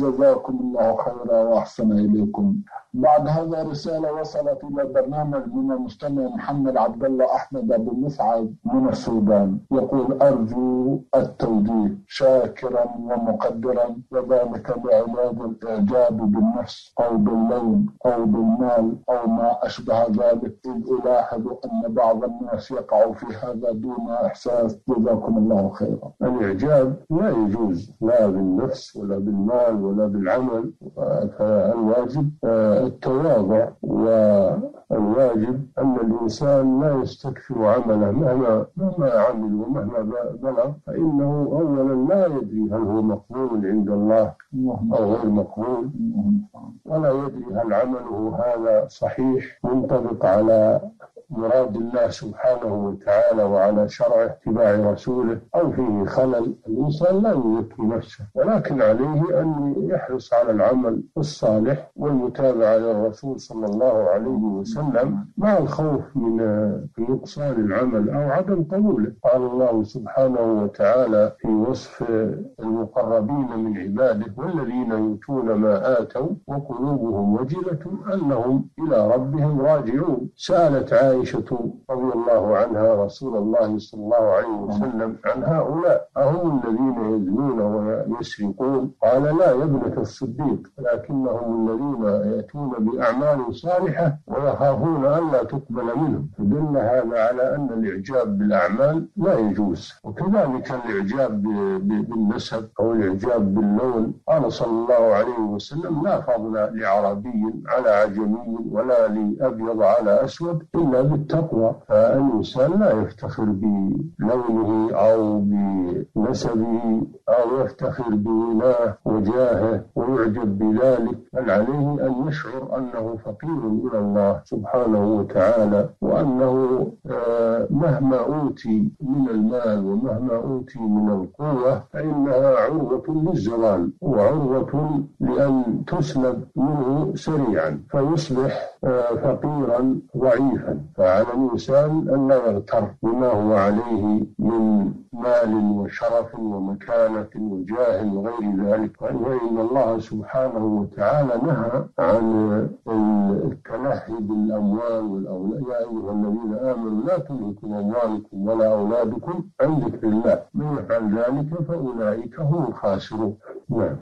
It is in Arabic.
جزاكم الله خيرا وأحسن إليكم. بعد هذا رسالة وصلت إلى البرنامج من المستمع محمد عبد الله أحمد أبو مسعد من السودان. يقول أرجو التوجيه شاكرا ومقدرا وذلك لعلاج الإعجاب بالنفس أو باللون أو بالمال أو ما أشبه ذلك. إذ ألاحظ أن بعض الناس يقع في هذا دون إحساس. جزاكم الله خيرا. الإعجاب لا يجوز لا بالنفس ولا بالمال ولا بالعمل فالواجب آه، التواضع والواجب أن الإنسان لا يستكثر عمله مهما مهما عمل ومهما بلغ فإنه أولا لا يدري هل هو مقبول عند الله أو غير مقبول ولا يدري هل عمله هذا صحيح منطبق على مراد الله سبحانه وتعالى وعلى شرع اتباع رسوله أو فيه خلل الإنسان لا يزكي نفسه. ولكن عليه أن يحرص على العمل الصالح والمتابعة للرسول صلى الله عليه وسلم مع الخوف من نقصان العمل أو عدم قبوله. قال الله سبحانه وتعالى في وصف المقربين من عباده والذين يؤتون ما آتوا وقلوبهم وجلة أنهم إلى ربهم راجعون. سألت عائشة عائشة رضي الله عنها رسول الله صلى الله عليه وسلم عن هؤلاء أهم الذين يزنون ويسرقون؟ قال لا يا ابنة الصديق لكنهم الذين يأتون بأعمال صالحة ويخافون ألا تقبل منهم. فدل هذا على أن الإعجاب بالأعمال لا يجوز. وكذلك الإعجاب بالنسب أو الإعجاب باللون. قال صلى الله عليه وسلم لا فضل لعربي على عجمي ولا لأبيض على أسود إلا بالتقوى فالإنسان لا يفتخر بلونه أو بنسبه أو يفتخر بغناه وجاهه ويعجب بذلك بل عليه أن يشعر أنه فقير إلى الله سبحانه وتعالى وأنه آه، مهما أوتي من المال ومهما أوتي من القوة فإنها عروة للزوال وعروة لأن تسلب منه سريعا فيصبح آه، فقيرا ضعيفا. فعلى الإنسان أن لا يغتر بما هو عليه من مال وشرف ومكانة وجاه وغير ذلك وإن الله سبحانه وتعالى نهى عن التلهي بالأموال والأولاد. يا أيها الذين آمنوا لا تلهكم أموالكم ولا أولادكم عن ذكر الله. من يفعل ذلك فأولئك هم الخاسرون. نعم.